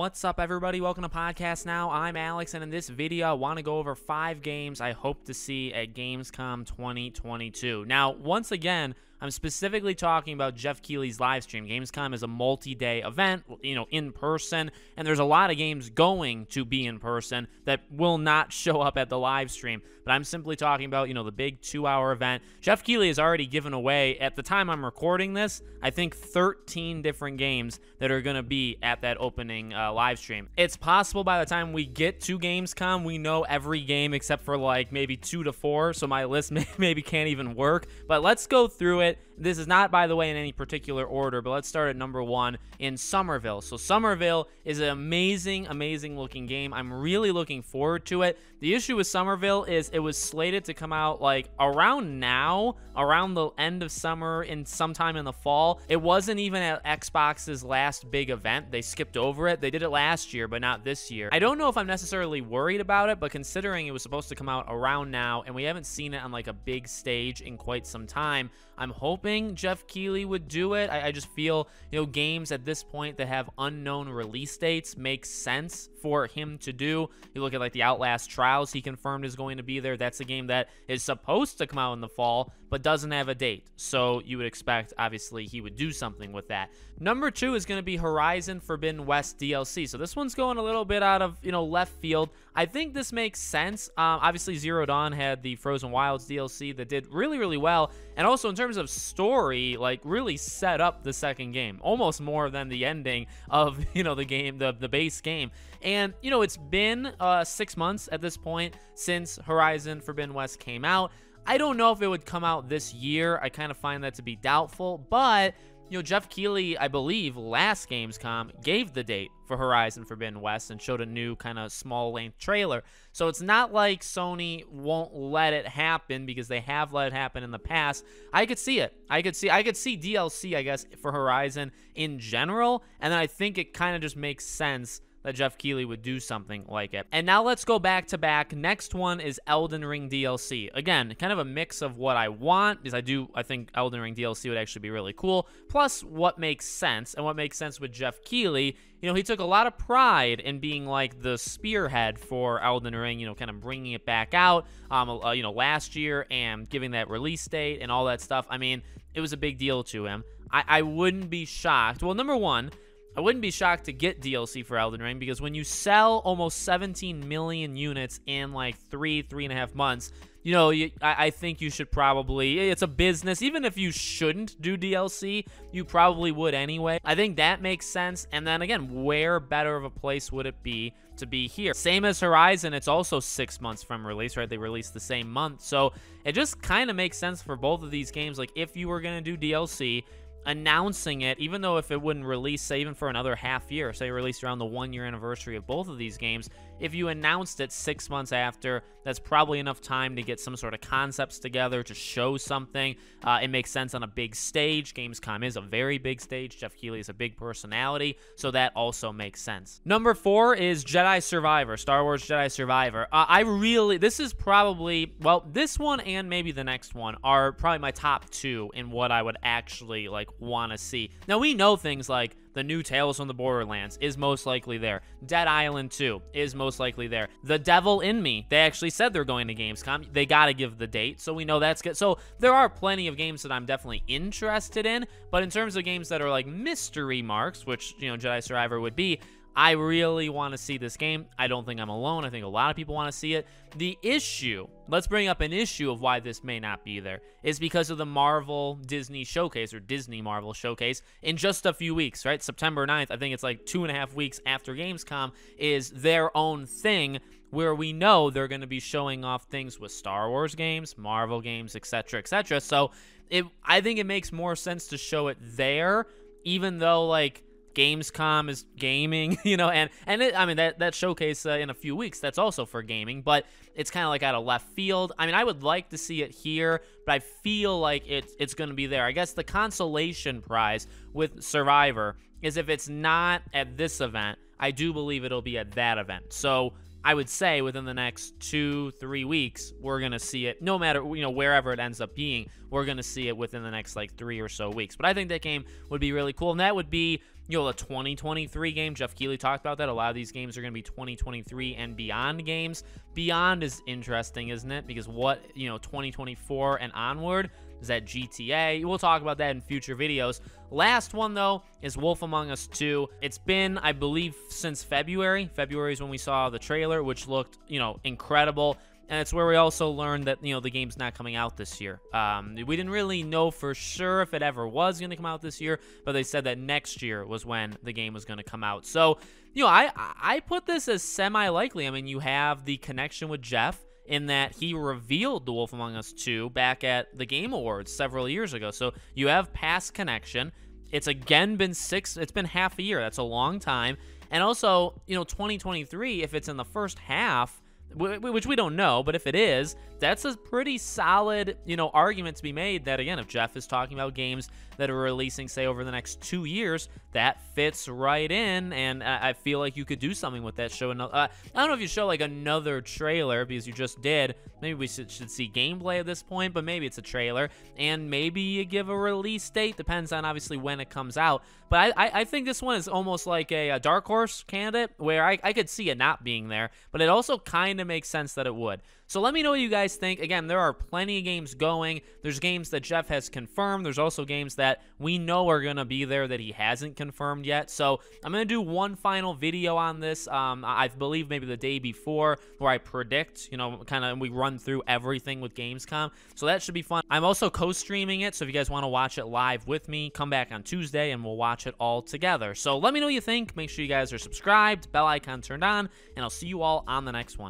What's up, everybody? Welcome to Podcast Now. I'm Alex, and in this video, I want to go over five games I hope to see at Gamescom 2022. Now, once again, I'm specifically talking about Geoff Keighley's live stream. Gamescom is a multi-day event, you know, in person, and there's a lot of games going to be in person that will not show up at the live stream. But I'm simply talking about, you know, the big two-hour event. Geoff Keighley has already given away, at the time I'm recording this, I think 13 different games that are going to be at that opening uh, live stream. It's possible by the time we get to Gamescom, we know every game except for like maybe two to four, so my list maybe can't even work. But let's go through it it. This is not, by the way, in any particular order, but let's start at number one in Somerville. So Somerville is an amazing, amazing looking game. I'm really looking forward to it. The issue with Somerville is it was slated to come out like around now, around the end of summer and sometime in the fall. It wasn't even at Xbox's last big event. They skipped over it. They did it last year, but not this year. I don't know if I'm necessarily worried about it, but considering it was supposed to come out around now and we haven't seen it on like a big stage in quite some time, I'm hoping Geoff Keighley would do it. I, I, just feel, you know, games at this point that have unknown release dates make sense for him to do. You look at like the Outlast He confirmed is going to be there. That's a game that is supposed to come out in the fall, but doesn't have a date. So you would expect, obviously, he would do something with that. Number two is going to be Horizon Forbidden West DLC. So this one's going a little bit out of, you know, left field. I think this makes sense. Um, obviously, Zero Dawn had the Frozen Wilds DLC that did really, really well. And also, in terms of story, like, really set up the second game. Almost more than the ending of, you know, the game, the, the base game. And, you know, it's been uh, six months at this point since Horizon Forbidden West came out. I don't know if it would come out this year. I kind of find that to be doubtful, but you know, Geoff Keighley, I believe, last Gamescom gave the date for Horizon Forbidden West and showed a new kind of small length trailer. So it's not like Sony won't let it happen because they have let it happen in the past. I could see it. I could see I could see DLC, I guess, for Horizon in general, and then I think it kind of just makes sense that Geoff Keighley would do something like it. And now let's go back to back. Next one is Elden Ring DLC. Again, kind of a mix of what I want, because I do, I think Elden Ring DLC would actually be really cool, plus what makes sense. And what makes sense with Geoff Keighley, you know, he took a lot of pride in being like the spearhead for Elden Ring, you know, kind of bringing it back out, um, uh, you know, last year and giving that release date and all that stuff. I mean, it was a big deal to him. I, I wouldn't be shocked. Well, number one, I wouldn't be shocked to get DLC for Elden Ring because when you sell almost 17 million units in like three, three and a half months, you know, you, I, I, think you should probably, it's a business. Even if you shouldn't do DLC, you probably would anyway. I think that makes sense. And then again, where better of a place would it be to be here? Same as Horizon, it's also six months from release, right? They released the same month. So it just kind of makes sense for both of these games. Like if you were going to do DLC, announcing it, even though if it wouldn't release, say, even for another half year, say released around the one year anniversary of both of these games, if you announced it six months after, that's probably enough time to get some sort of concepts together to show something. Uh, it makes sense on a big stage. Gamescom is a very big stage. Geoff Keighley is a big personality, so that also makes sense. Number four is Jedi Survivor, Star Wars Jedi Survivor. Uh, I really, this is probably, well, this one and maybe the next one are probably my top two in what I would actually like want to see. Now, we know things like the new Tales from the Borderlands is most likely there. Dead Island 2 is most likely there. The Devil in Me, they actually said they're going to Gamescom. They got to give the date, so we know that's good. So there are plenty of games that I'm definitely interested in, but in terms of games that are like mystery marks, which, you know, Jedi Survivor would be, I really want to see this game. I don't think I'm alone. I think a lot of people want to see it. The issue, let's bring up an issue of why this may not be there, is because of the Marvel Disney showcase or Disney Marvel showcase in just a few weeks, right? September 9th, I think it's like two and a half weeks after Gamescom, is their own thing where we know they're going to be showing off things with Star Wars games, Marvel games, etc., etc. So it, I think it makes more sense to show it there, even though, like, Gamescom is gaming, you know, and and it, I mean that that showcase uh, in a few weeks that's also for gaming, but it's kind of like out of left field. I mean, I would like to see it here, but I feel like it's it's going to be there. I guess the consolation prize with Survivor is if it's not at this event, I do believe it'll be at that event. So I would say within the next two, three weeks, we're going to see it, no matter, you know, wherever it ends up being, we're going to see it within the next like three or so weeks. But I think that game would be really cool. And that would be, you know, the 2023 game. Geoff Keighley talked about that. A lot of these games are going to be 2023 and beyond games. Beyond is interesting, isn't it? Because what, you know, 2024 and onward is that GTA. We'll talk about that in future videos. Last one, though, is Wolf Among Us 2. It's been, I believe, since February. February is when we saw the trailer, which looked, you know, incredible and it's where we also learned that you know the game's not coming out this year. Um, we didn't really know for sure if it ever was going to come out this year, but they said that next year was when the game was going to come out. So you know, I I put this as semi likely. I mean, you have the connection with Geoff in that he revealed The Wolf Among Us 2 back at the Game Awards several years ago. So you have past connection. It's again been six, it's been half a year. That's a long time. And also, you know, 2023, if it's in the first half, which we don't know, but if it is, that's a pretty solid, you know, argument to be made that again, if Geoff is talking about games that are releasing, say, over the next two years, that fits right in, and I feel like you could do something with that show. Another, uh, I don't know if you show like another trailer because you just did. Maybe we should, see gameplay at this point, but maybe it's a trailer, and maybe you give a release date. Depends on obviously when it comes out. But I, I, I think this one is almost like a, a dark horse candidate where I, I could see it not being there, but it also kind of makes sense that it would. So let me know what you guys think. Again, there are plenty of games going. There's games that Geoff has confirmed. There's also games that we know are going to be there that he hasn't confirmed yet. So I'm going to do one final video on this. Um, I believe maybe the day before where I predict, you know, kind of we run through everything with Gamescom. So that should be fun. I'm also co-streaming it. So if you guys want to watch it live with me, come back on Tuesday and we'll watch it all together. So let me know what you think. Make sure you guys are subscribed, bell icon turned on, and I'll see you all on the next one.